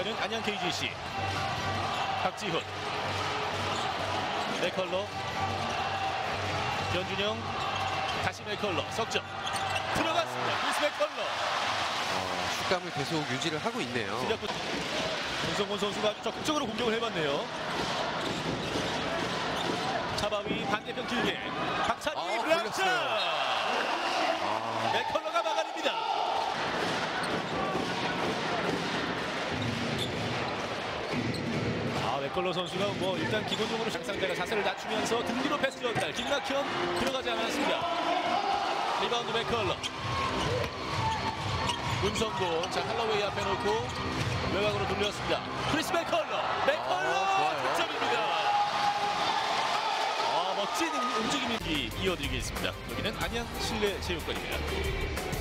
공격하는 안양 KGC. 박지훈. 맥컬러. 변준형. 다시 맥컬러. 석점. 들어갔습니다. 크리스 맥컬러. 어, 슛감을 계속 유지를 하고 있네요. 문성곤 선수가 적극적으로 공격을 해봤네요. 차바위 반대편 길게 박찬희 아, block shot 걸렸어요. 아, 맥컬러가 막아냅니다. 아 맥컬러 선수가 뭐 일단 기본적으로 상상자가 자세를 낮추면서 등 뒤로 패스 전달 김낙현 들어가지 않았습니다. 리바운드 맥컬러 문성곤 자 할로웨이 앞에 놓고 외곽으로 돌렸습니다. 크리스 맥컬러 맥컬러 아. 득점입니다. 아 멋진 움- 움직임이 이- 이어드리겠습니다. 여기는 안양 실내 체육관입니다.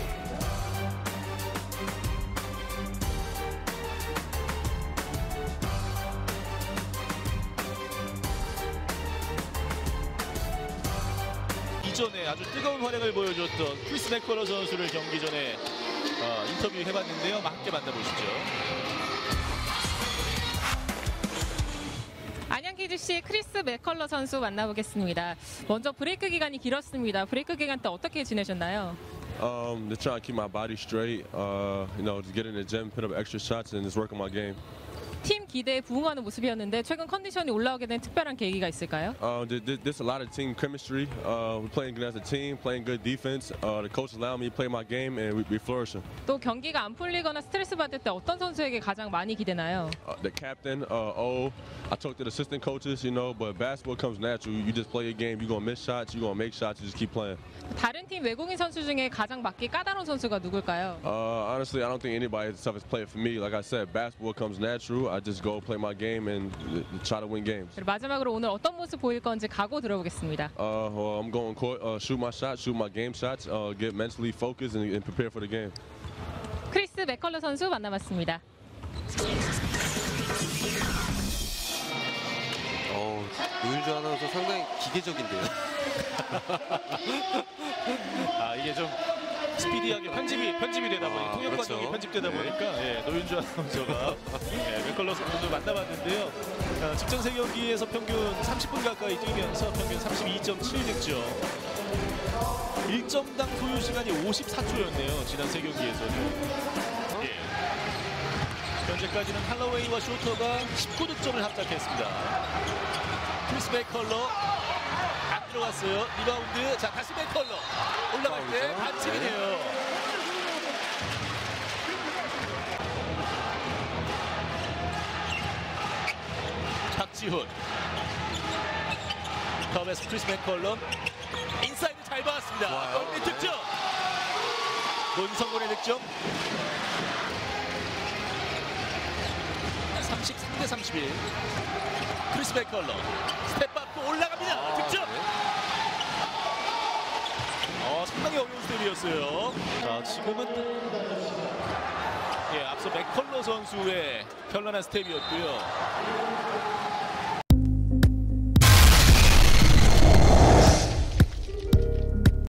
전에 아주 뜨거운 활약을 보여줬던 크리스 맥컬러 선수를 경기 전에 어, 인터뷰 해봤는데요. 함께 만나보시죠. 안양 KGC의 크리스 맥컬러 선수 만나보겠습니다. 먼저 브레이크 기간이 길었습니다. 브레이크 기간 때 어떻게 지내셨나요? Um, to try and keep my body straight, uh, you know, to get in the gym, put up extra shots, and just work on my game. 팀 기대에 부응하는 모습이었는데 최근 컨디션이 올라오게 된 특별한 계기가 있을까요? Uh, th- th- there's a lot of team chemistry. Uh, we're playing good as a team, playing good defense. Uh, the coach allowed me to play my game, and we, we flourishing. 또 경기가 안 풀리거나 스트레스 받을 때 어떤 선수에게 가장 많이 기대나요? Uh, the captain, uh, oh, I talked to the assistant coaches, you know, but basketball comes natural. You just play your game. You're gonna miss shots. You're gonna make shots. You just keep playing. 다른 팀 외국인 선수 중에 가장 맞기 까다로운 선수가 누굴까요? Uh, honestly, I don't think anybody is the toughest player for me. Like I said, basketball comes natural. I just go play my game and uh, try to win games. 그리고 마지막으로 오늘 어떤 모습 보일 건지 각오 들어보겠습니다. Uh, well, I'm going court, uh, shoot my shots, shoot my game shots, uh, get mentally focused and, and prepare for the game. 크리스 맥컬러 선수 만나봤습니다. 어, 노윤주 아나운서 상당히 기계적인데요. 아 이게 좀 스피디하게 편집이 편집이 되다 보니 아, 통역 그렇죠. 과정이 편집되다 네. 보니까 예, 노윤주 아나운서가 예, 맥컬러 선수를 만나봤는데요. 어, 직전 세 경기에서 평균 30분 가까이 뛰면서 평균 32.7득점. 1점당 소요 시간이 54초였네요. 지난 세 경기에서는. 예. 현재까지는 할로웨이와 쇼터가 19득점을 합작했습니다. 크리스 맥컬러 안 들어갔어요. 리바운드. 자, 다시 맥컬러. 올라갈 때. 반칙이네요. 박지훈. top에서 크리스 맥컬러. 인사이드 잘. 좋아요. 골밑 득점. 문성곤의 득점. 33대 31. 크리스 맥컬러. 스텝 밟고 올라갑니다. 아, 득점. 네. 어, 상당히 어려운 스텝이었어요. 자, 지금은 예, 앞서 맥컬러 선수의 현란한 스텝이었고요.